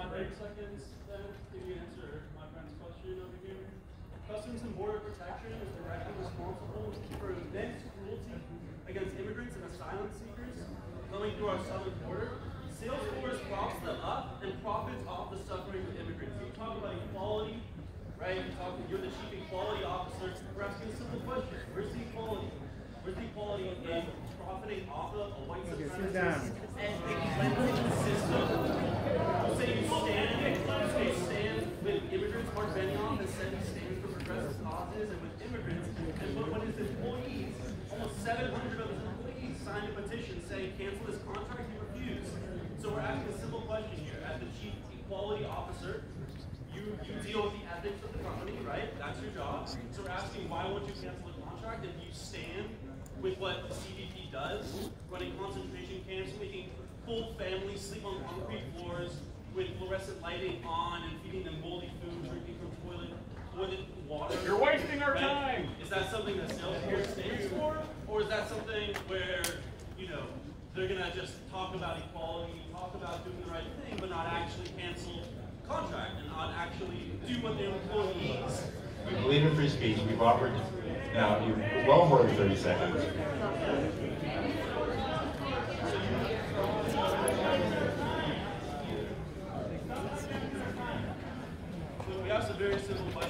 my 30 seconds then to give you an answer my friend's question over here. Customs and Border Protection is directly responsible for immense cruelty against immigrants and asylum seekers coming through our southern border. Salesforce props them up and profits off the suffering of immigrants. You talk about equality, right? You talk, you're the chief equality officer. We're asking a simple question. Where's the equality? Where's the equality in profiting off of a white supremacist and cleansing system? You say you stand, you say you stand with immigrants. Marc Stands for progressive causes and with immigrants. And when his employees, almost 700 of his employees, signed a petition saying cancel this contract, he refused. So we're asking a simple question here. As the chief equality officer, you, you deal with the ethics of the company, right? That's your job. So we're asking why won't you cancel the contract if you stand with what the CBP does, running concentration camps, making full families sleep on concrete floors with fluorescent lighting on and feeding them moldy food, drinking from toilet toilet water. You're wasting our right? time. Is that something that Salesforce stands for, or is that something where you know they're gonna just talk about equality, talk about doing the right thing, but not actually cancel contract and not actually do what their employees We believe in free speech. We've offered now you well more than 30 seconds. We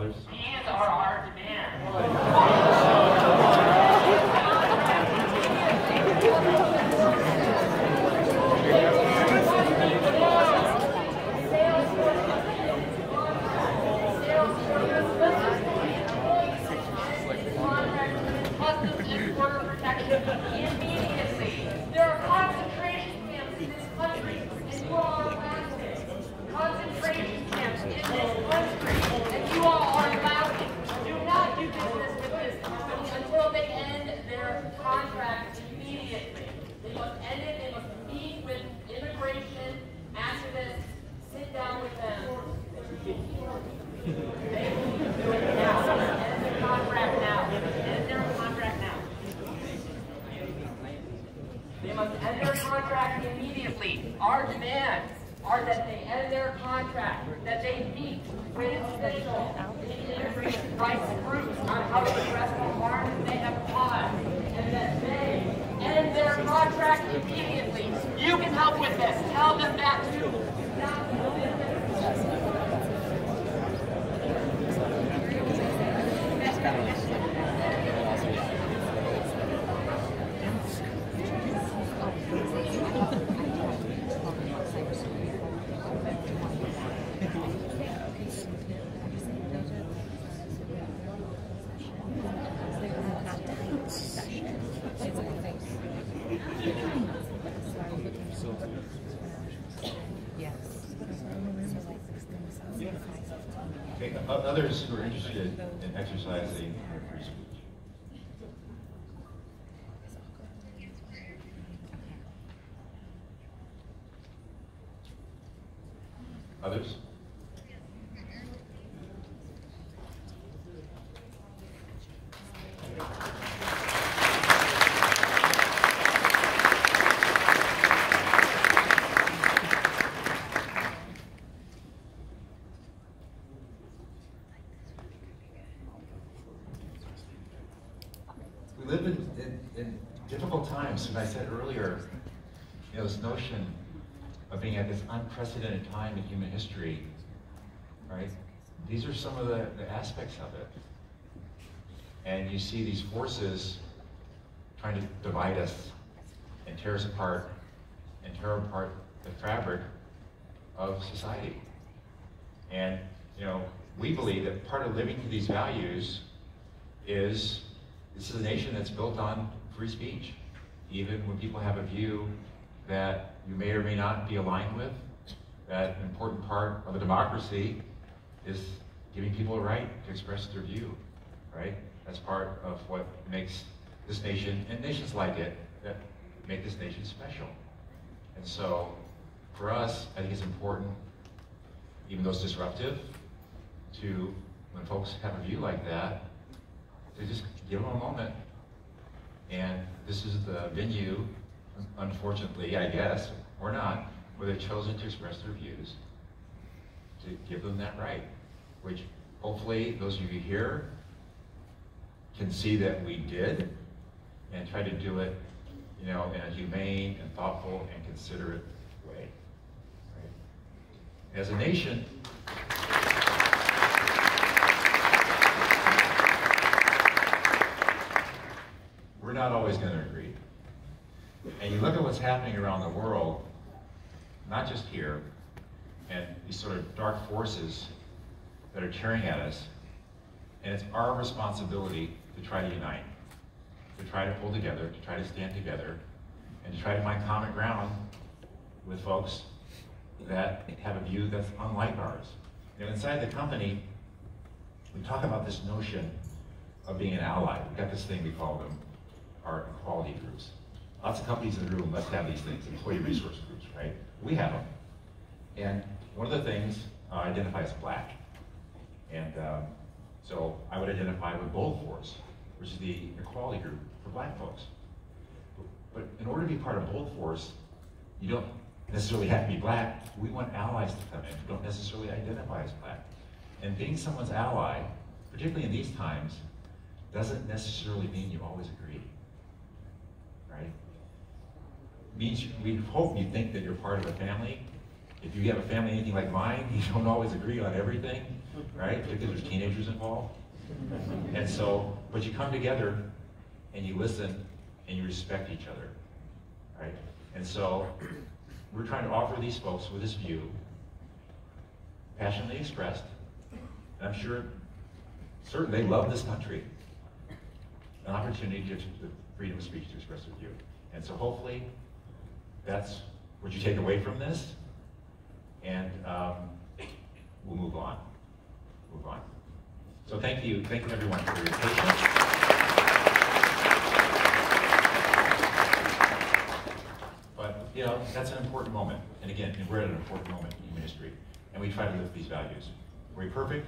Others? These are our demands. Customs and Border Protection immediately. There are concentration camps in this country, and you all are laughing. Concentration camps in this country, and you all are laughing. Do not do business with this company until they end their contract immediately. They must end it, they must meet with immigration activists, sit down with them. They will do it now. End their contract now. End their contract now. They must end their contract immediately. Our demands that they end their contract, that they meet with official immigration rights groups on how to address the harm they have caused, and that they end their contract immediately. You can help with this. Tell them that too. Others who are interested in exercising their free speech. Others? We live in, in, in difficult times, and I said earlier, you know, this notion of being at this unprecedented time in human history, right? These are some of the, the aspects of it. And you see these forces trying to divide us and tear us apart and tear apart the fabric of society. And, you know, we believe that part of living to these values is this is a nation that's built on free speech. Even when people have a view that you may or may not be aligned with, that an important part of a democracy is giving people a right to express their view, right? That's part of what makes this nation and nations like it that make this nation special. And so, for us, I think it's important, even though it's disruptive, to when folks have a view like that, to just give them a moment. And this is the venue, unfortunately, I guess, or not, where they've chosen to express their views, to give them that right, which hopefully those of you here can see that we did and try to do it, you know, in a humane and thoughtful and considerate way. Right? As a nation, we're not always going to agree. And you look at what's happening around the world, not just here, and these sort of dark forces that are tearing at us, and it's our responsibility to try to unite, to try to pull together, to try to stand together, and to try to find common ground with folks that have a view that's unlike ours. Know, inside the company, we talk about this notion of being an ally. We've got this thing we call them our equality groups. Lots of companies in the room must have these things, employee resource groups, right? We have them. And one of the things uh, identify as black. And um, so I would identify with BOLDforce, which is the equality group for black folks. But in order to be part of BOLDforce, you don't necessarily have to be black. We want allies to come in who don't necessarily identify as black. And being someone's ally, particularly in these times, doesn't necessarily mean you always agree. Means we hope you think that you're part of a family. If you have a family anything like mine, you don't always agree on everything, right? Because there's teenagers involved. And so, but you come together and you listen and you respect each other, right? And so, we're trying to offer these folks with this view, passionately expressed, and I'm sure, certain they love this country, an opportunity to, the freedom of speech to express their view. And so hopefully, that's what you take away from this, and um, we'll move on, move on. So thank you, thank you everyone for your patience. But, you know, that's an important moment. And again, we're at an important moment in ministry. And we try to live these values. Are we perfect?